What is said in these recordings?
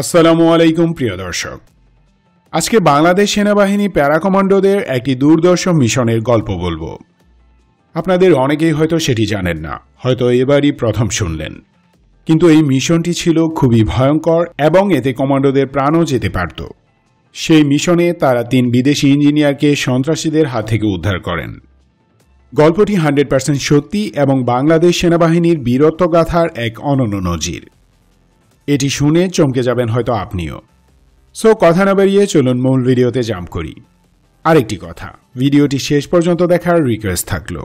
আসসালামু আলাইকুম, প্রিয় দর্শক। আজকে বাংলাদেশ সেনাবাহিনী প্যারা কমান্ডোদের একটি দুর্দর্শ মিশনের গল্প বলব। আপনাদের অনেকেই হয়তো সেটি জানেন না, হয়তো এবারই প্রথম শুনলেন। কিন্তু এই মিশনটি ছিল খুবই ভয়ঙ্কর এবং এতে কমান্ডোদের প্রাণও যেতে পারত। সেই মিশনে তারা তিন বিদেশি ইঞ্জিনিয়ারকে সন্ত্রাসীদের হাত থেকে উদ্ধার করেন। গল্পটি হান্ড্রেড পার্সেন্ট সত্যি এবং বাংলাদেশ সেনাবাহিনীর বীরত্বগাথার এক অনন্য নজির। এটি শুনে চমকে যাবেন হয়তো আপনিও। সো কথা না বেরিয়ে চলুন মূল ভিডিওতে জাম্প করি। আরেকটি কথা, ভিডিওটি শেষ পর্যন্ত দেখার রিকোয়েস্ট থাকল।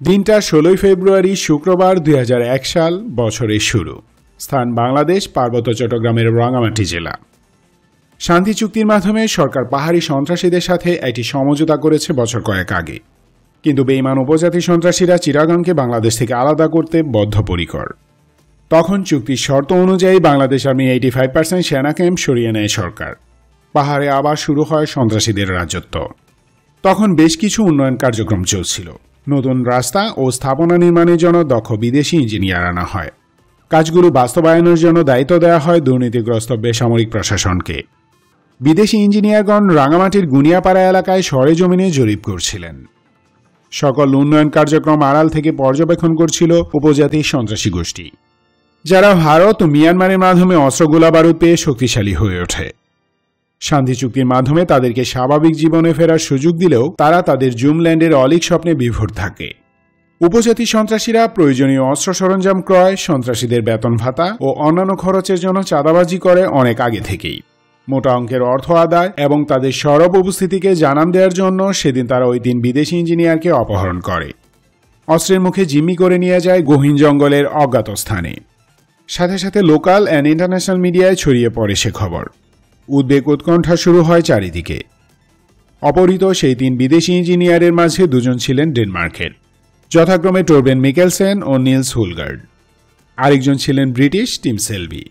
দিনটা ষোলোই ফেব্রুয়ারি, শুক্রবার দুই হাজার এক সাল, বছরের শুরু। স্থান বাংলাদেশ, পার্বত্য চট্টগ্রামের রাঙামাটি জেলা। শান্তি চুক্তির মাধ্যমে সরকার পাহাড়ি সন্ত্রাসীদের সাথে একটি সমঝোতা করেছে বছর কয়েক আগে। কিন্তু বেইমান উপজাতি সন্ত্রাসীরা চিরাগনকে বাংলাদেশ থেকে আলাদা করতে বদ্ধপরিকর। তখন চুক্তির শর্ত অনুযায়ী Bangladesh army eighty five percent সেনা ক্যাম্প সরিয়ে নেয় সরকার। পাহাড়ে আবার শুরু হয় সন্ত্রাসীদের রাজত্ব। তখন বেশ কিছু উন্নয়ন কার্যক্রম চলছিল। নতুন রাস্তা ও স্থাপনা নির্মাণের জন্য দক্ষ বিদেশি ইঞ্জিনিয়ার আনা হয়। কাজগুলো বাস্তবায়নের জন্য দায়িত্ব দেওয়া হয় দুর্নীতিগ্রস্ত বেসামরিক প্রশাসনকে। বিদেশি ইঞ্জিনিয়ারগণ রাঙামাটির গুনিয়াপাড়া এলাকায় সরেজমিনে জরিপ করছিলেন। সকল উন্নয়ন কার্যক্রম আড়াল থেকে পর্যবেক্ষণ করছিল উপজাতি সন্ত্রাসী গোষ্ঠী, যারা ভারত ও মিয়ানমারের মাধ্যমে অস্ত্র গোলাবারুদ পেয়ে শক্তিশালী হয়ে ওঠে। শান্তি চুক্তির মাধ্যমে তাদেরকে স্বাভাবিক জীবনে ফেরার সুযোগ দিলেও তারা তাদের জুমল্যান্ডের অলিক স্বপ্নে বিভোর থাকে। উপজাতি সন্ত্রাসীরা প্রয়োজনীয় অস্ত্র সরঞ্জাম ক্রয়, সন্ত্রাসীদের বেতন ভাতা ও অন্যান্য খরচের জন্য চাঁদাবাজি করে অনেক আগে থেকেই। মোটা অঙ্কের অর্থ আদায় এবং তাদের সরব উপস্থিতিকে জানান দেওয়ার জন্য সেদিন তারা ওই দিন বিদেশি ইঞ্জিনিয়ারকে অপহরণ করে। অস্ত্রের মুখে জিম্মি করে নিয়ে যায় গহীন জঙ্গলের অজ্ঞাত স্থানে। সাথে সাথে লোকাল অ্যান্ড ইন্টারন্যাশনাল মিডিয়ায় ছড়িয়ে পড়ে সে খবর। উদ্বেগ উৎকণ্ঠা শুরু হয় চারিদিকে। অপহৃত সেই তিন বিদেশি ইঞ্জিনিয়ারের মাঝে দুজন ছিলেন ডেনমার্কের। যথাক্রমে টোরবেন মিকেলসেন ও নিলস হুলগার্ড। আরেকজন ছিলেন ব্রিটিশ টিম সেলভি।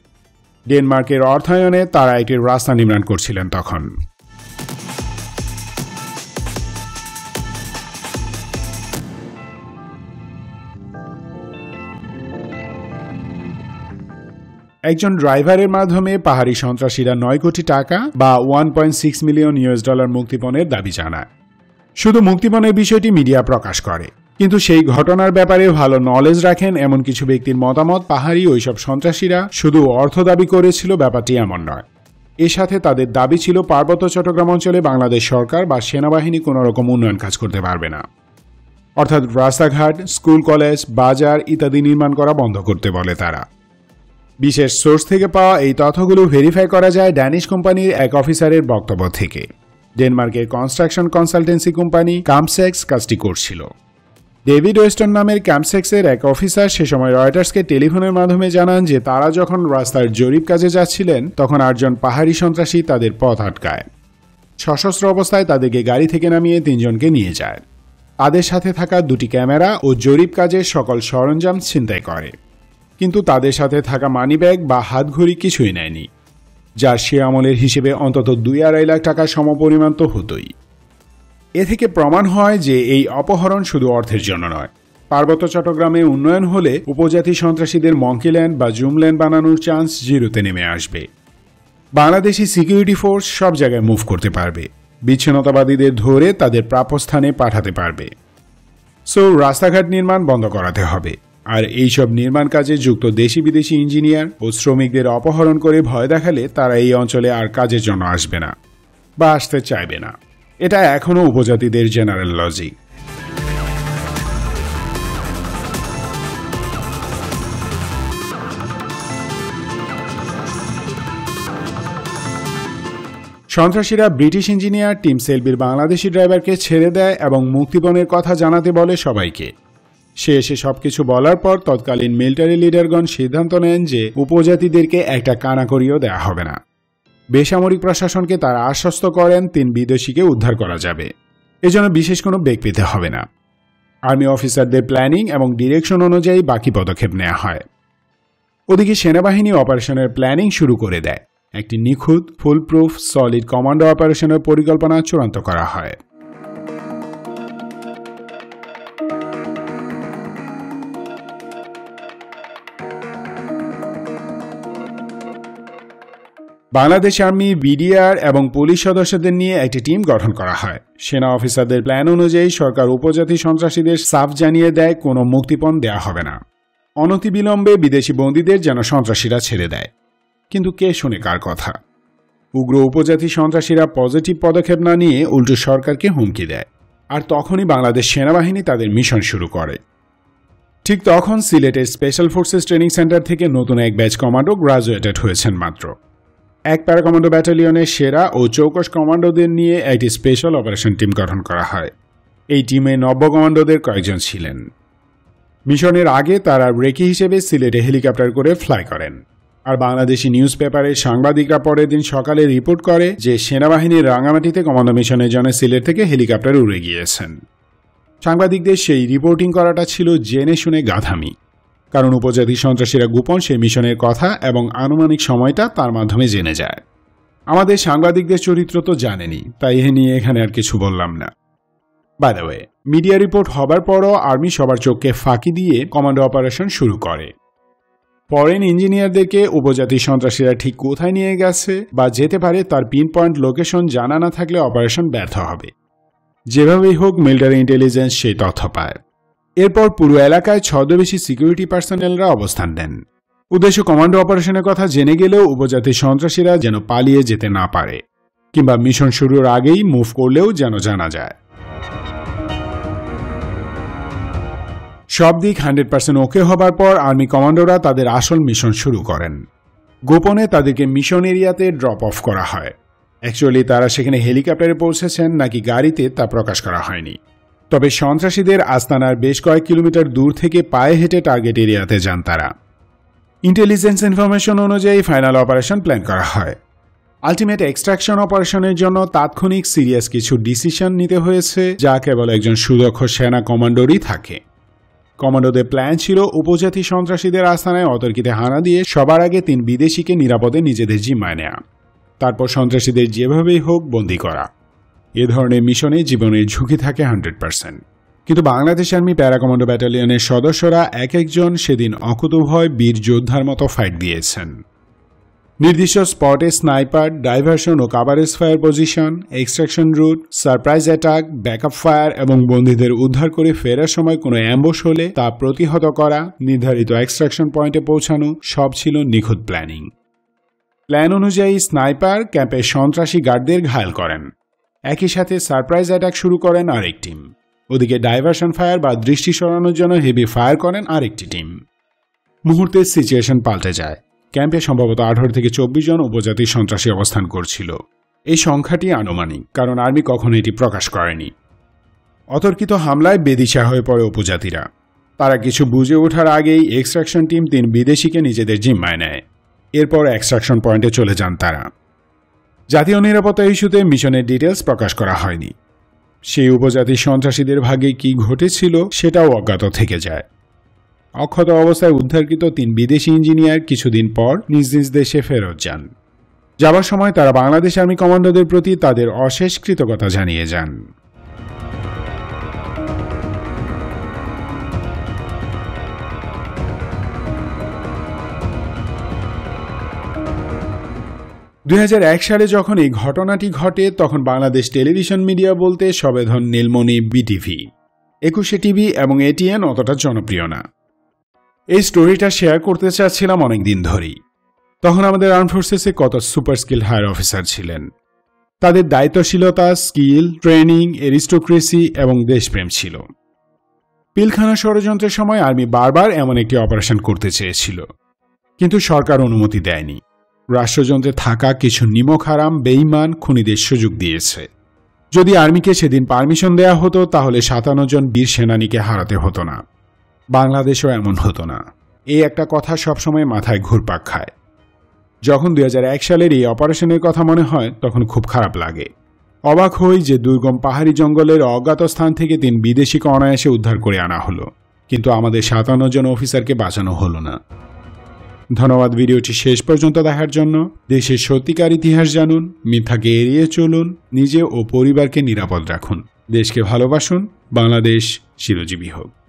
ডেনমার্কের অর্থায়নে তারা একটি রাস্তা নির্মাণ করছিলেন তখন। একজন ড্রাইভারের মাধ্যমে পাহাড়ি সন্ত্রাসীরা নয় কোটি টাকা বা one point six million US dollar মুক্তিপণের দাবি জানায়। শুধু মুক্তিপণের বিষয়টি মিডিয়া প্রকাশ করে। কিন্তু সেই ঘটনার ব্যাপারে ভালো নলেজ রাখেন এমন কিছু ব্যক্তির মতামত, পাহাড়ি ওইসব সন্ত্রাসীরা। শুধু অর্থ দাবি করেছিল, ব্যাপারটি এমন নয়। এর সাথে তাদের দাবি ছিল, পার্বত্য চট্টগ্রাম অঞ্চলে বাংলাদেশ সরকার বা সেনাবাহিনী কোনো রকম উন্নয়ন কাজ করতে পারবে না। অর্থাৎ রাস্তাঘাট, স্কুল কলেজ, বাজার ইত্যাদি নির্মাণ করা বন্ধ করতে বলে তারা। বিশেষ সোর্স থেকে পাওয়া এই তথ্যগুলো ভেরিফাই করা যায় ড্যানিশ কোম্পানির এক অফিসারের বক্তব্য থেকে। ডেনমার্কের কনস্ট্রাকশন কনসালটেন্সি কোম্পানি কামসেক্স কাজটি করছিল। ডেভিড ওয়েস্টন নামের ক্যাম্পসেক্সের এক অফিসার সে সময় রয়টার্সকে টেলিফোনের মাধ্যমে জানান যে তারা যখন রাস্তার জরিপ কাজে যাচ্ছিলেন, তখন আটজন পাহাড়ি সন্ত্রাসী তাদের পথ আটকায়। সশস্ত্র অবস্থায় তাদেরকে গাড়ি থেকে নামিয়ে তিনজনকে নিয়ে যায়। তাদের সাথে থাকা দুটি ক্যামেরা ও জরিপ কাজের সকল সরঞ্জাম ছিনতাই করে। কিন্তু তাদের সাথে থাকা মানিব্যাগ বা হাতঘড়ি কিছুই নেয়নি, যা সে আমলের হিসেবে অন্তত দুই আড়াই লাখ টাকার সমপরিমাণ তো হতোই। এ থেকে প্রমাণ হয় যে এই অপহরণ শুধু অর্থের জন্য নয়। পার্বত্য চট্টগ্রামে উন্নয়ন হলে উপজাতি সন্ত্রাসীদের মঙ্কিল্যান্ড বা জুমল্যান্ড বানানোর চান্স জিরোতে নেমে আসবে। বাংলাদেশি সিকিউরিটি ফোর্স সব জায়গায় মুভ করতে পারবে। বিচ্ছিন্নতাবাদীদের ধরে তাদের প্রাপ্যস্থানে পাঠাতে পারবে। সো রাস্তাঘাট নির্মাণ বন্ধ করাতে হবে। আর এইসব নির্মাণ কাজে যুক্ত দেশি বিদেশি ইঞ্জিনিয়ার ও শ্রমিকদের অপহরণ করে ভয় দেখালে তারা এই অঞ্চলে আর কাজের জন্য আসবে না বা আসতে চাইবে না। এটা এখনও উপজাতিদের জেনারেল লজিক। সন্ত্রাসীরা ব্রিটিশ ইঞ্জিনিয়ার টিম সেলবির বাংলাদেশি ড্রাইভারকে ছেড়ে দেয় এবং মুক্তিপণের কথা জানাতে বলে সবাইকে। সে এসে সবকিছু বলার পর তৎকালীন মিলিটারি লিডারগণ সিদ্ধান্ত নেন যে উপজাতিদেরকে একটা কানাকড়িও দেওয়া হবে না। বেসামরিক প্রশাসনকে তারা আশ্বস্ত করেন, তিন বিদেশিকে উদ্ধার করা যাবে। এজন্য বিশেষ কোনো বেগ পেতে হবে না। আর্মি অফিসারদের প্ল্যানিং এবং ডিরেকশন অনুযায়ী বাকি পদক্ষেপ নেওয়া হয়। ওদিকে সেনাবাহিনী অপারেশনের প্ল্যানিং শুরু করে দেয়। একটি নিখুঁত ফুলপ্রুফ সলিড কমান্ডো অপারেশনের পরিকল্পনা চূড়ান্ত করা হয়। বাংলাদেশ আর্মি, বিডিআর এবং পুলিশ সদস্যদের নিয়ে একটি টিম গঠন করা হয়। সেনা অফিসারদের প্ল্যান অনুযায়ী সরকার উপজাতি সন্ত্রাসীদের সাফ জানিয়ে দেয়, কোনো মুক্তিপণ দেয়া হবে না। অনতিবিলম্বে বিদেশি বন্দীদের যেন সন্ত্রাসীরা ছেড়ে দেয়। কিন্তু কে শুনে কার কথা? উগ্র উপজাতি সন্ত্রাসীরা পজিটিভ পদক্ষেপ না নিয়ে উল্টো সরকারকে হুমকি দেয়। আর তখনই বাংলাদেশ সেনাবাহিনী তাদের মিশন শুরু করে। ঠিক তখন সিলেটের স্পেশাল ফোর্সেস ট্রেনিং সেন্টার থেকে নতুন এক ব্যাচ কমান্ডো গ্রাজুয়েটেড হয়েছেন মাত্র। এক প্যারাকমান্ডো ব্যাটালিয়নের সেরা ও চৌকস কমান্ডোদের নিয়ে একটি স্পেশাল অপারেশন টিম গঠন করা হয়। এই টিমে নব্য কমান্ডোদের কয়েকজন ছিলেন। মিশনের আগে তারা রেকি হিসেবে সিলেটে হেলিকপ্টার করে ফ্লাই করেন। আর বাংলাদেশি নিউজ পেপারে সাংবাদিকরা পরের দিন সকালে রিপোর্ট করে যে সেনাবাহিনীর রাঙামাটিতে কমান্ডো মিশনের জন্য সিলেট থেকে হেলিকপ্টার উড়ে গিয়েছেন। সাংবাদিকদের সেই রিপোর্টিং করাটা ছিল জেনে শুনে গাধামি। কারণ উপজাতি সন্ত্রাসীরা গোপন সেই মিশনের কথা এবং আনুমানিক সময়টা তার মাধ্যমে জেনে যায়। আমাদের সাংবাদিকদের চরিত্র তো জানেনি, তাই এ নিয়ে এখানে আর কিছু বললাম না। By the way media report হবার পরও আর্মি সবার চোখকে ফাঁকি দিয়ে কমান্ডো অপারেশন শুরু করে। ফরেন ইঞ্জিনিয়ারদেরকে উপজাতি সন্ত্রাসীরা ঠিক কোথায় নিয়ে গেছে বা যেতে পারে তার পিন পয়েন্ট লোকেশন জানা না থাকলে অপারেশন ব্যর্থ হবে। যেভাবেই হোক মিলিটারি ইন্টেলিজেন্স সেই তথ্য পায়। এরপর পুরো এলাকায় ছদ্মবেশী সিকিউরিটি পার্সোনেলরা অবস্থান দেন উদ্দেশ্য কমান্ডো অপারেশনের কথা জেনে গেলেও উপজাতি সন্ত্রাসীরা যেন পালিয়ে যেতে না পারে, কিংবা মিশন শুরুর আগেই মুভ করলেও যেন জানা যায়। সব দিক হান্ড্রেড পার্সেন্ট ওকে হবার পর আর্মি কমান্ডোরা তাদের আসল মিশন শুরু করেন। গোপনে তাদেরকে মিশন এরিয়াতে ড্রপ অফ করা হয়। অ্যাকচুয়ালি তারা সেখানে হেলিকপ্টারে পৌঁছেছেন, নাকি গাড়িতে তা প্রকাশ করা হয়নি। তবে সন্ত্রাসীদের আস্তানার বেশ কয়েক কিলোমিটার দূর থেকে পায়ে হেঁটে টার্গেট এরিয়াতে যান তারা। ইন্টেলিজেন্স ইনফরমেশন অনুযায়ী ফাইনাল অপারেশন প্ল্যান করা হয়। আলটিমেট এক্সট্রাকশন অপারেশনের জন্য তাৎক্ষণিক সিরিয়াস কিছু ডিসিশন নিতে হয়েছে, যা কেবল একজন সুদক্ষ সেনা কমান্ডোরই থাকে। কমান্ডোদের প্ল্যান ছিল উপজাতি সন্ত্রাসীদের আস্তানায় অতর্কিতে হানা দিয়ে সবার আগে তিন বিদেশিকে নিরাপদে নিজেদের জিম্মায় নেয়া। তারপর সন্ত্রাসীদের যেভাবেই হোক বন্দি করা। এ ধরনের মিশনে জীবনের ঝুঁকি থাকে হান্ড্রেড পার্সেন্ট। কিন্তু বাংলাদেশ আর্মি প্যারাকমান্ডো ব্যাটালিয়নের সদস্যরা এক একজন সেদিন অকুতভয় বীর যোদ্ধার মতো ফাইট দিয়েছেন। নির্দিষ্ট স্পটে স্নাইপার ডাইভার্সন ও coverage fire position, extraction route, surprise attack, backup fire এবং বন্দীদের উদ্ধার করে ফেরার সময় কোনো অ্যাম্বস হলে তা প্রতিহত করা, নির্ধারিত এক্সট্রাকশন পয়েন্টে পৌঁছানো, সব ছিল নিখুঁত প্ল্যানিং। প্ল্যান অনুযায়ী স্নাইপার ক্যাম্পে সন্ত্রাসী গার্ডদের ঘায়াল করেন। একই সাথে সারপ্রাইজ অ্যাটাক শুরু করেন আরেক টিম। ওদিকে ডাইভার্সন ফায়ার বা দৃষ্টি সরানোর জন্য হেভি ফায়ার করেন আরেকটি টিম। মুহূর্তে সিচুয়েশন পাল্টে যায়। ক্যাম্পে সম্ভবত আঠারো থেকে চব্বিশ জন উপজাতি সন্ত্রাসী অবস্থান করছিল। এই সংখ্যাটি আনুমানিক, কারণ আর্মি কখনো এটি প্রকাশ করেনি। অতর্কিত হামলায় বেদিশা হয়ে পড়ে উপজাতিরা। তারা কিছু বুঝে ওঠার আগেই এক্সট্রাকশন টিম তিন বিদেশিকে নিজেদের জিম্মায় নেয়। এরপর এক্সট্রাকশন পয়েন্টে চলে যান তারা। জাতীয় নিরাপত্তা ইস্যুতে মিশনের ডিটেলস প্রকাশ করা হয়নি। সেই উপজাতি সন্ত্রাসীদের ভাগে কি ঘটেছিল সেটাও অজ্ঞাত থেকে যায়। অক্ষত অবস্থায় উদ্ধারকৃত তিন বিদেশি ইঞ্জিনিয়ার কিছুদিন পর নিজ নিজ দেশে ফেরত যান। যাবার সময় তারা বাংলাদেশ আর্মি কমান্ডোদের প্রতি তাদের অশেষ কৃতজ্ঞতা জানিয়ে যান। দুই হাজার এক সালে যখন এই ঘটনাটি ঘটে, তখন বাংলাদেশ টেলিভিশন মিডিয়া বলতে সবেধন নীলমণি বিটিভি। একুশে টিভি এবং এটিএন অতটা জনপ্রিয় না। এই স্টোরিটা শেয়ার করতে চাচ্ছিলাম অনেক দিন ধরেই। তখন আমাদের আর্ম ফোর্সেসে কত সুপার স্কিল হায়ার অফিসার ছিলেন। তাদের দায়িত্বশীলতা, স্কিল, ট্রেনিং, এরিস্টোক্রেসি এবং দেশপ্রেম ছিল। পিলখানা ষড়যন্ত্রের সময় আর্মি বারবার এমন একটি অপারেশন করতে চেয়েছিল। কিন্তু সরকার অনুমতি দেয়নি। রাষ্ট্রযন্ত্রে থাকা কিছু নিমখারাম বেইমান খুনিদের সুযোগ দিয়েছে। যদি আর্মিকে সেদিন পারমিশন দেয়া হতো, তাহলে সাতান্ন জন বীর সেনানীকে হারাতে হতো না। বাংলাদেশও এমন হতো না। এই একটা কথা সবসময় মাথায় ঘুরপাক খায়। যখন দুই হাজার এক সালের এই অপারেশনের কথা মনে হয়, তখন খুব খারাপ লাগে। অবাক হই যে দুর্গম পাহাড়ি জঙ্গলের অজ্ঞাত স্থান থেকে তিন বিদেশিকে অনায়াসে উদ্ধার করে আনা হলো। কিন্তু আমাদের সাতান্ন জন অফিসারকে বাঁচানো হলো না। ধন্যবাদ ভিডিওটি শেষ পর্যন্ত দেখার জন্য। দেশের সত্যিকার ইতিহাস জানুন, মিথ্যাকে এড়িয়ে চলুন, নিজে ও পরিবারকে নিরাপদ রাখুন। দেশকে ভালোবাসুন, বাংলাদেশ চিরজীবী হোক।